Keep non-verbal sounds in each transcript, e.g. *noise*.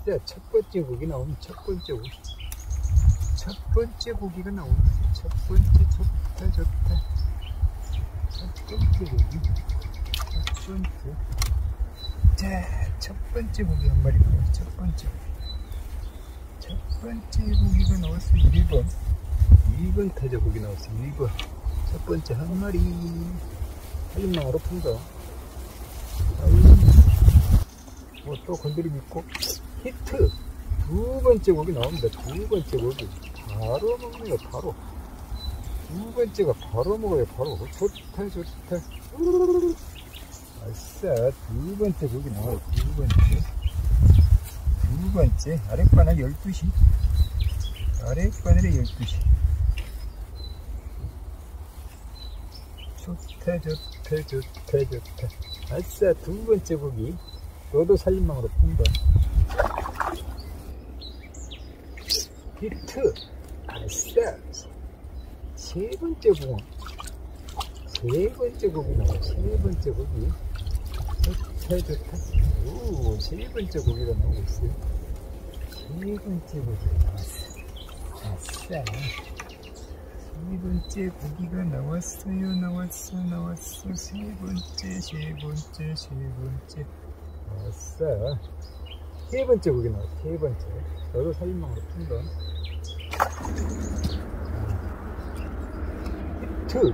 아싸 첫 번째 고기 나오면 첫 번째 고기. 첫 번째 고기가 나온다 첫 번째 좋다 좋다. 첫 번째 고기. 첫 번째. 자첫 번째 고기 한 마리 나와. 첫 번째 첫 번째 고기가 나왔어. 1번. 2번 타자 고기 나왔어. 2번. 첫 번째 한 마리. 할림망으로 푼다. 뭐또 건드림 있고 히트. 두 번째 고기 나옵니다. 두 번째 고기 바로 먹네요 바로. 두 번째가 바로 먹어요 바로. 좋다 좋다. 아싸 두 번째 고기 나와요 두 번째. 두 번째 아랫바늘 12시. 아랫바늘에 12시. 좋다 좋다 좋다 좋다. 아싸 두 번째 고기 너도 살림망으로 푼다 히트 아싸 세 번째 붕어 세 번째 나와 세 번째 고기 좋다 좋다. 오세 번째 고기가 나오고 있어요? 세 번째 고기가 나왔어 아싸 세 번째 고기가 나왔어요 나왔어 나왔어. 세 번째 세 번째 세 번째. 아싸 세 번째 고기 나왔어. 세 번째. 너도 살인망으로 푼다 히트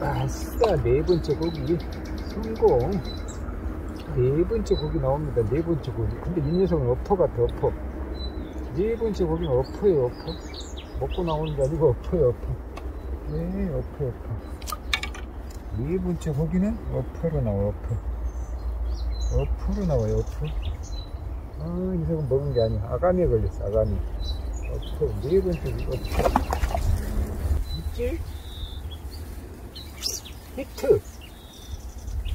아싸 네 번째 고기 성공. 네 번째 고기 나옵니다. 네 번째 고기 근데 이 녀석은 어퍼 같아 어퍼. 네 번째 고기는 어퍼예요 어퍼. 먹고 나오는 게 아니고 어퍼예요 어퍼. 네 어퍼 어퍼. 네 번째 고기는 어퍼로 나와 어퍼. 어퍼로 나와요 어퍼. 아, 이 녀석은 먹은 게 아니야. 아가미에 걸렸어, 아가미. 어퍼, 네 번째 어퍼. 있지? 히트!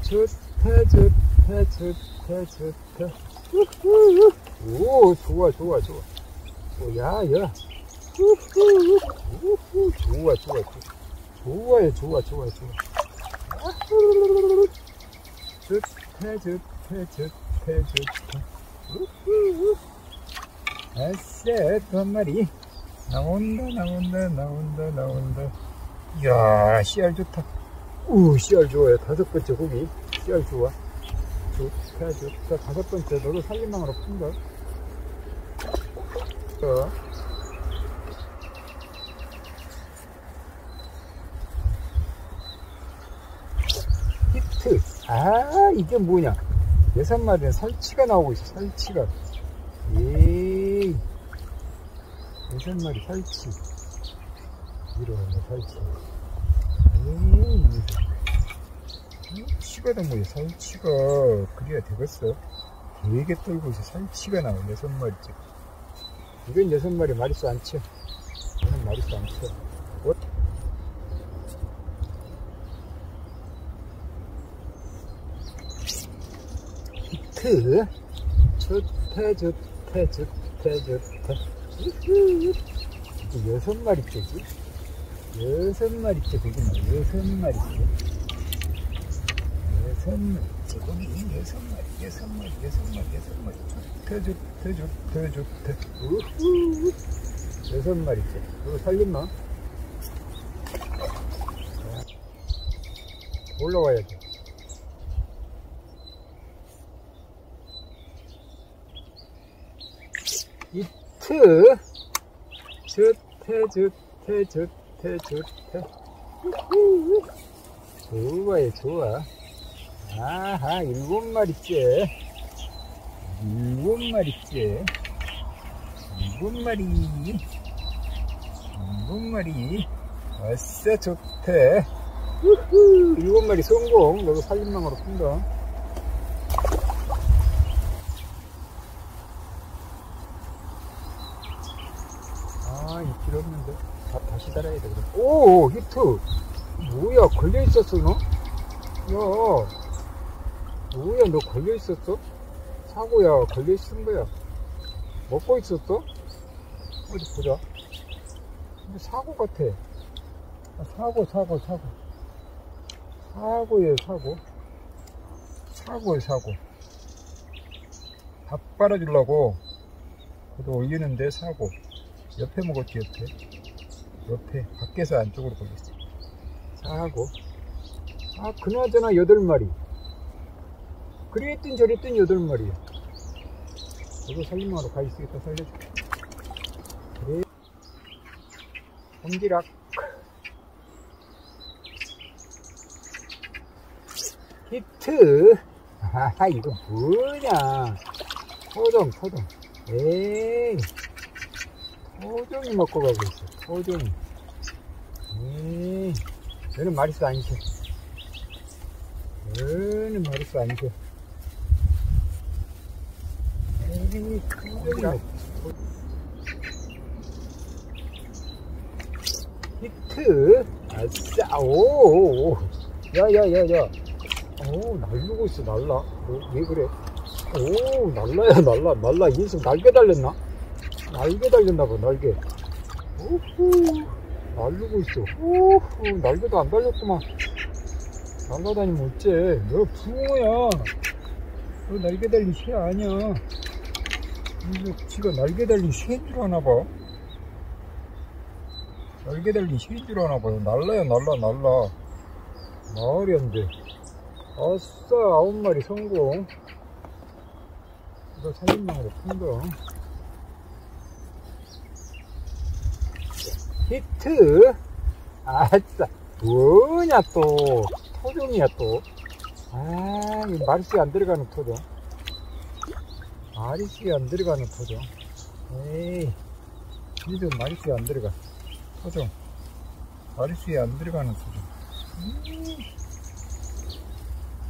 좋다, 좋다, 좋다, 좋다. 우후. 오, 좋아, 좋아, 좋아. 오, 야, 야. 우후. 우후. 좋아, 좋아, 좋아. 좋아요, 좋아, 좋아, 좋아. 좋다, 좋다, 좋다, 좋다. 우후. 아싸, 또한 마리. 나온다, 나온다, 나온다, 나온다. 이야, 씨알 좋다. 우, 씨알 좋아요. 다섯 번째 고기. 씨알 좋아. 좋다, 좋다. 다섯 번째, 너도 살림망으로 푼다. 자. 히트. 아, 이게 뭐냐. 여섯 마리는 살치가 나오고 있어, 살치가. 에이. 여섯 마리 살치. 이러네, 살치. 에이. 살치가 뭐야, 살치가. 그래야 되겠어. 되게 떨고 있어, 살치가 나와, 여섯 마리째. 이건 여섯 마리 마리수 안 쳐. 이건 마리수 안 쳐. 뭐? 히트. 좋다, 좋다, 좋다, 좋다. 여섯 마리째지? 여섯 마리째 되긴 나 여섯 마리째. 여섯 마리째. 거기 여섯 마리, 여섯 마리, 여섯 마리, 여섯 마리. 좋다, 좋다, 좋다. 우후. 여섯 마리째. 이거 살림마? 올라와야지. 이트 좋대 좋대 좋대 좋대 우후. 좋아요 좋아. 아하 일곱 마리째. 일곱 마리째. 일곱 마리. 일곱 마리. 아싸 좋대. 우후. 일곱 마리 성공. 너도 살림망으로 푼다 아, 입질 없는데. 다, 다시 달아야 돼, 그럼. 오, 히트! 뭐야, 걸려있었어, 너? 야, 뭐야, 너 걸려있었어? 사고야, 걸려있은 거야. 먹고 있었어? 어디 보자. 근데 사고 같아. 아, 사고, 사고, 사고. 사고예요, 사고. 사고예요, 사고. 밥 빨아주려고 그래도 올리는데 사고 옆에 먹었지 옆에 옆에 밖에서 안쪽으로 걸렸어 사고. 아 그나저나 여덟 마리. 그랬든 저랬든 여덟 마리야. 저도 살림하러 가 있으겠다 살려줄게 그래. 홍지락. 히트. 아 이거 뭐냐. 토종 토종 에이 토종이 먹고 가고 있어. 토종이. 에이 너는 마리수 아니셔 너는 마리수 아니셔 에이 먹 히트. 아싸 오 야 야 야 야. 오 날르고 있어 날라. 어, 왜 그래? 오 날라야 날라. 날라. 얘 지금 날개 달렸나 날개 달렸나봐 날개. 오후 날르고 있어. 오후 날개도 안 달렸구만. 날라다니면 어째? 너 붕어야. 너 날개 달린 새 아니야. 이거 지가 날개 달린 새인 줄 아나봐. 날개 달린 새인 줄 아나봐 날라야 날라 날라. 마을이 안돼. 아싸 아홉 마리 성공. 이거 살림망으로 푼거 히트. 아싸 뭐냐 또. 토종이야 또아 마리수가 안 들어가는 토종. 마리수가 안 들어가는 토종. 에이 이도 마리수가 안 들어가. 토종. 마리수에 안 들어가는 토종. 음.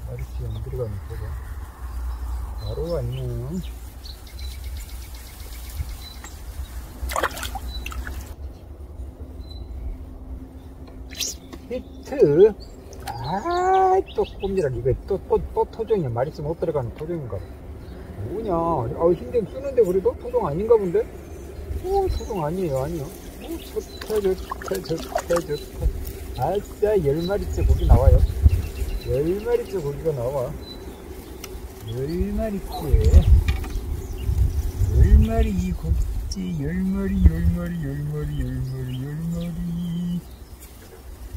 마리수에 안 들어가는 토종. 바로 안녕 히트. 아또 꼼지락 이거 또또또 토종이야 마리수 못 들어가는 토종인가? 뭐냐? 아 힘좀 쓰는데 그래도 토종 아닌가 본데? 오 토종 아니에요 아니요. 오 좋다 좋다 좋다 좋다 아싸 열 마리째 고기 나와요. 열 마리째 고기가 나와. 열 마리째. 열 마리 이 고기째 열 마리 열 마리 열 마리 열 마리 열 마리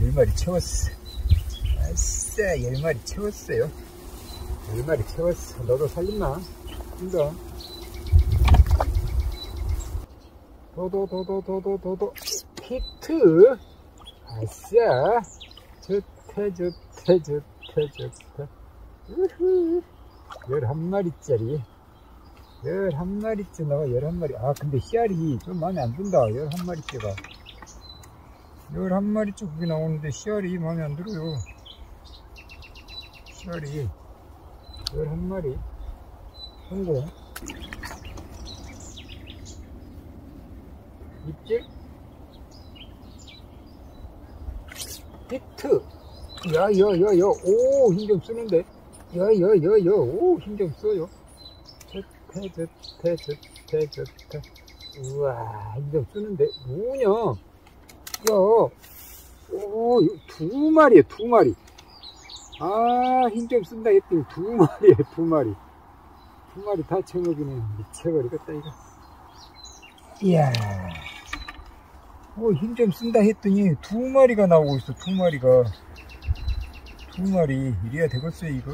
열 마리 채웠어 아싸 열 마리 채웠어요. 열 마리 채웠어. 너도 살림나 힘들어. 도도도도도도도도. 히트. 아싸. 좋대 좋대 좋대 좋대. 우후. 열한 마리짜리. 열한 마리째 나와 열한 마리. 아 근데 씨알이 좀 마음에 안 든다. 열한 마리째가 열한 마리째 거기 나오는데 씨알이 마음에 안 들어요. 씨알이 열한 마리 성공 입질? 히트. 야야야야. 오 힘 좀 쓰는데. 야야야야. 오 힘 좀 써요. 좋대 우와 힘 좀 쓰는데. 뭐냐? 야 오 두 마리야 두 마리. 아 힘 좀 쓴다 했더니 두 *laughs* 마리야 두 마리. 두 마리 다 채먹이네. 미쳐버리겠다 이거. 이야. 어, 힘좀 쓴다 했더니 두 마리가 나오고 있어 두 마리가. 두 마리. 이래야 되겠어 이거?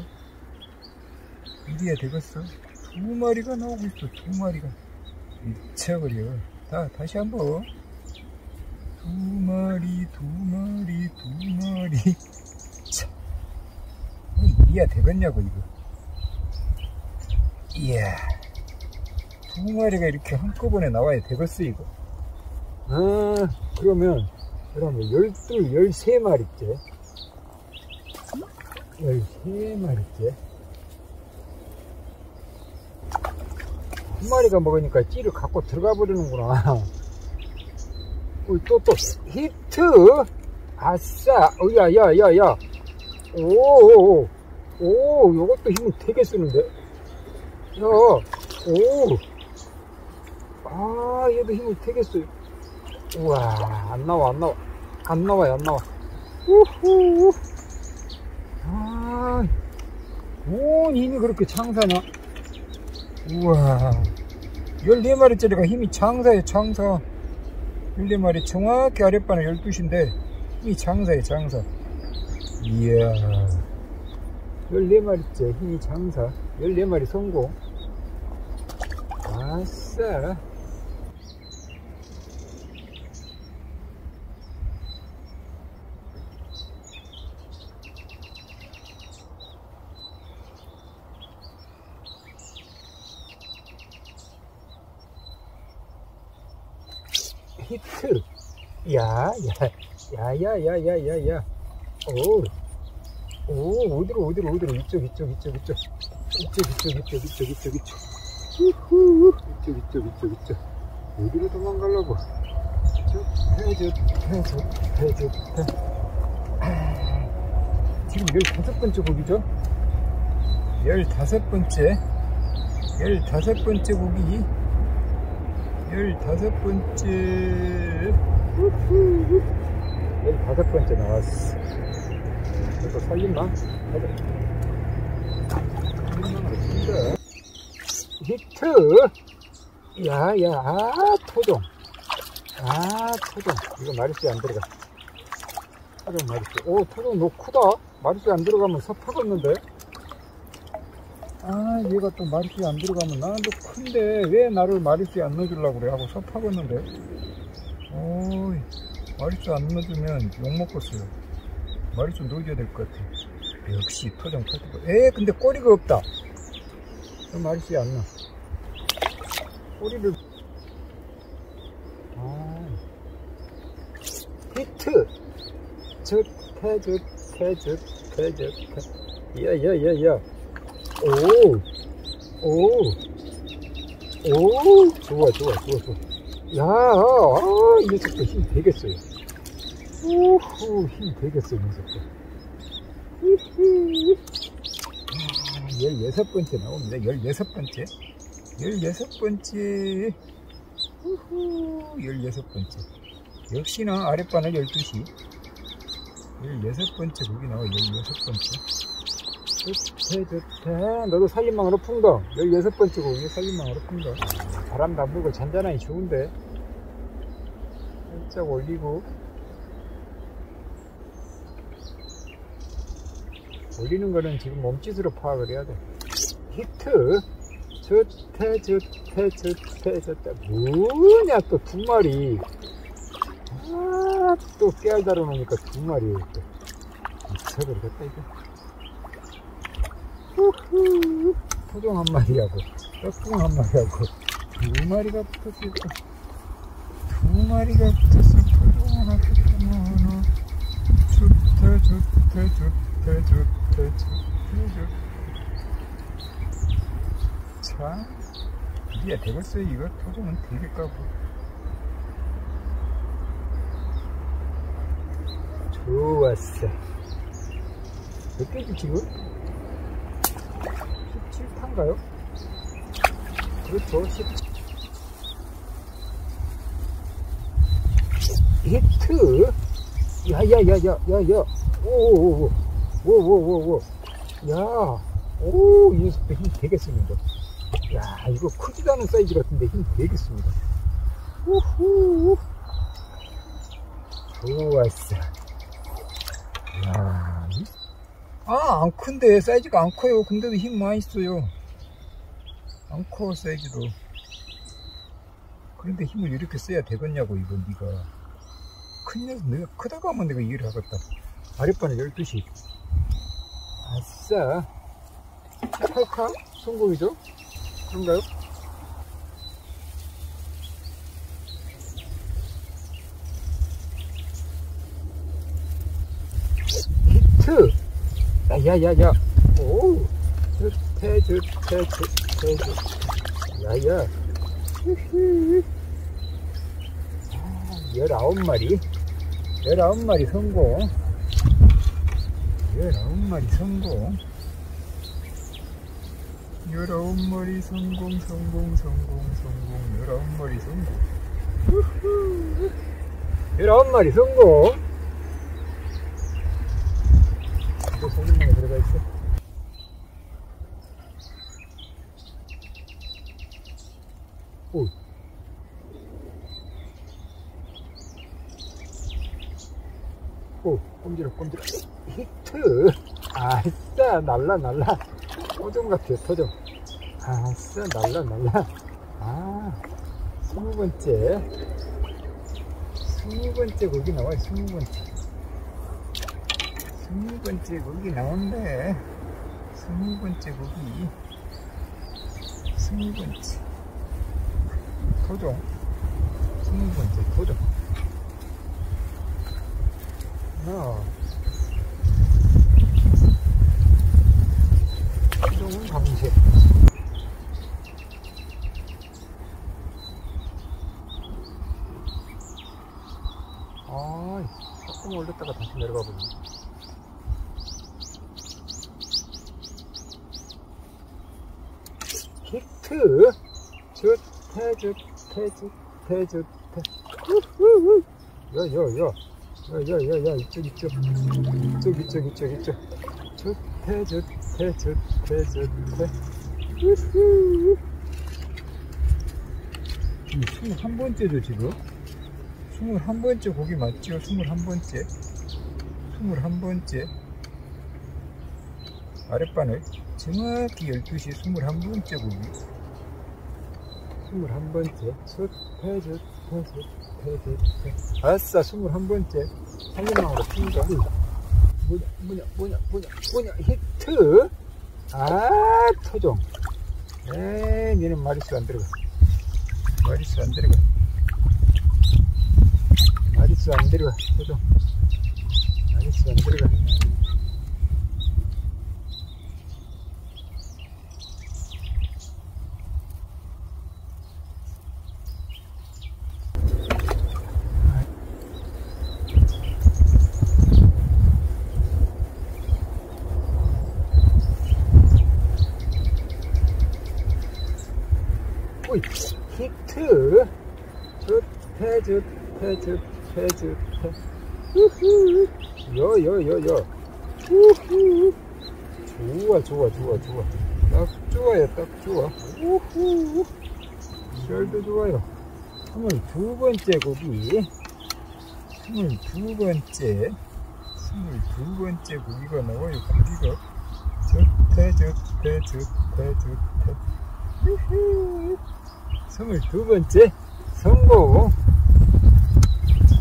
이래야 되겠어? 두 마리가 나오고 있어 두 마리가. 미쳐버려. 자 다시 한 번 두 마리 두 마리 두 마리. *laughs* 참. 어, 이래야 되겠냐고 이거. 이야. 두 마리가 이렇게 한꺼번에 나와야 되겠어 이거. 아 그러면 그러면 열둘 열세 마리째 열세 마리째 한 마리가 먹으니까 찌를 갖고 들어가 버리는구나 *laughs* 또 또 히트. 아싸. 야 야 야 야. 오 오오. 오 요것도 힘을 되게 쓰는데. 야 오. 아 얘도 힘을 되게 써요. 우와 안 나와 안 나와. 안 나와요 안 나와. 우후. 아 온 힘이 그렇게 창사나? 우와. 14마리짜리가 힘이 장사에 장사 14마리 정확히 아랫바늘 12시인데 힘이 장사에 장사. 이야. 14마리째 힘이 장사. 14마리 성공. 아싸 히트 야, 야, 야, 야, 야, 야, 야, 야. 오, 오, 어디로, 어디로, 어디로. 이쪽, 이쪽, 이쪽, 이쪽. 이쪽, 이쪽, 이쪽, 이쪽, 이쪽, 이쪽. 우후. 이쪽, 이쪽, 이쪽, 이쪽. 어디로 도망가려고. 좋다, 좋다, 좋다. 아, 지금 15번째 곡이죠? 15번째. 15번째 곡이. 15번째. 열다섯 번째 나왔어. 그래서 살림만 히트! 야, 야, 아, 토종. 아, 토종. 이거 마리수 안 들어가. 토종 마리수. 오, 토종 너 크다. 마리수 안 들어가면 섭하겠는데? 아, 얘가 또 마리수에 안 들어가면 나도 큰데 왜 나를 마리수에 안 넣어주려고 그래? 하고 섭하겠는데? 오이. 마리수 안 넣어주면 욕먹겠어요. 마리수 넣어줘야 될 것 같아. 역시 토종 토종. 에 근데 꼬리가 없다. 마리수에 안 넣어. 꼬리를. 아. 히트! 좋다, 좋다, 좋다, 좋다. 야, 야, 야, 야. 오! 오! 오! 좋아, 좋아, 좋아, 좋아. 야, 아, 이 녀석도 힘 되겠어요. 오후, 힘 되겠어, 이 녀석도. 히히. 아, 16번째 나옵니다. 16번째. 16번째. 우후, 16번째. 역시나 아랫바늘 12시. 16번째 거기 나와, 16번째. 좋대, 좋대. 너도 살림망으로 풍덩. 16번째 고기 살림망으로 풍덩. 바람도 안 불고 잔잔하니 좋은데. 살짝 올리고. 올리는 거는 지금 몸짓으로 파악을 해야 돼. 히트. 좋대, 좋대, 좋대, 좋대. 뭐냐, 또 두 마리. 아, 또 깨알 달아놓으니까 두 마리. 또. 미쳐버리겠다, 이거. 토종 한 마리하고, 떡붕 한 마리하고, 두 마리가 붙었을까? 두 마리가 붙었어. 토종 하나, 떡붕 하나. 좋대, 좋대, 좋대, 좋대, 좋대, 참, 이게 되겠어요, 이거? 토종은 되겠까고. 좋았어. 몇 개지, 지금? 17탄가요? 그렇죠, 17. 히트! 야, 야, 야, 야, 야, 야. 오, 오, 오, 오, 오, 오, 야, 힘 이거 크지도 않은 사이즈 같은데 힘 되겠습니다. 우후. 좋았어. 야, 아, 안 큰데, 사이즈가 안 커요. 근데도 힘 많이 써요. 안 커, 사이즈도. 그런데 힘을 이렇게 써야 되겠냐고, 이거, 니가. 큰 녀석, 내가 크다고 하면 내가 이해를 하겠다. 아랫바늘 12시. 아싸. 8카? 성공이죠? 그런가요? 히트! 야야야야. 오 좋대 좋대 좋대 야야. 히히 열아홉 마리. 열아홉 마리 성공. 열아홉 마리 성공. 열아홉 마리 성공 성공 성공 성공. 열아홉 마리 성공. 열아홉 마리 성공 오. 오, 꼼지락 꼼지락. 히트. 아싸, 날라 날라. 토종 같아요, 토종. 아싸, 날라 날라. 아, 스무 번째. 스무 번째 고기 나와요, 스무 번째. 스무 번째 고기 나온대. 스무 번째 고기. 스무 번째. 토종 스무 번째 토종 하나 토종은 감새 아 조금 올렸다가 다시 내려가 보네 히트 좋대 좋대 좋대 야야야 야야야야 이쪽 이쪽. 이쪽 이쪽 이쪽 이쪽. 좋대 좋대 좋대 좋대 우후 스물한 번째죠 지금? 스물한 번째 고기 맞죠? 스물한 번째. 스물한 번째. 아랫바늘. 정확히 12시 21번째 고기 21번째 숫해 숫해 숫해 숫해 아싸 21번째. 살림망으로 핀다 뭐냐 뭐냐 뭐냐 뭐냐 뭐냐 히트! 아 토종. 에이 니는 마리수 안 들어가. 마리수 안 들어가. 마리수 안 들어가 토종. 마리수 안 들어가 오이 히트 좋대 좋대 좋대 좋대 우후 여여여여. 우후. 좋아 좋아 좋아 좋아. 딱 좋아요 딱 좋아. 우후. 별도 좋아요. 스물 두 번째 고기. 스물 두 번째. 스물 두 번째 고기가 나와요 고기가. 좋대 좋대 좋대 좋대. 우후. 스물 두 번째 성공.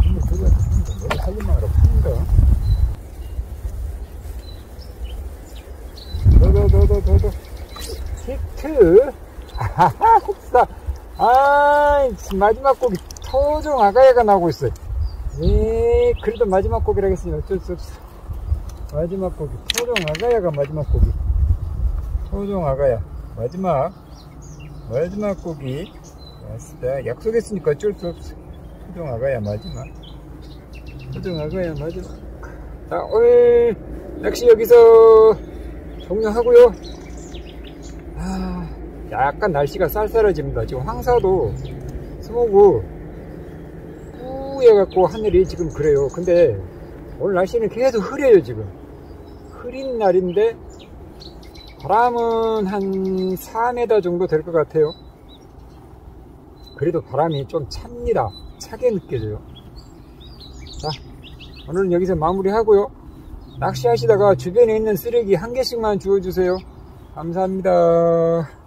스물 두 번째 성공. 여기 살림마을로 푼다 더더더더더더 히트 하하하 흡사. 아 마지막 고기 토종 아가야가 나오고 있어요. 에 그래도 마지막 고기라 겠습니다 어쩔 수 없어. 마지막 고기 토종 아가야가 마지막 고기 토종 아가야. 마지막. 마지막 고기 왔다. 약속했으니까 어쩔 수 없어. 토종 아가야 마지막. 토종 아가야 마지막. 자 오늘 낚시 여기서 종료하고요. 아, 약간 날씨가 쌀쌀해집니다. 지금 황사도 스모그 뿌해갖고 하늘이 지금 그래요. 근데 오늘 날씨는 계속 흐려요 지금. 흐린 날인데 바람은 한 4m 정도 될 것 같아요. 그래도 바람이 좀 찹니다. 차게 느껴져요. 자 오늘은 여기서 마무리 하고요 낚시하시다가 주변에 있는 쓰레기 한 개씩만 주워주세요. 감사합니다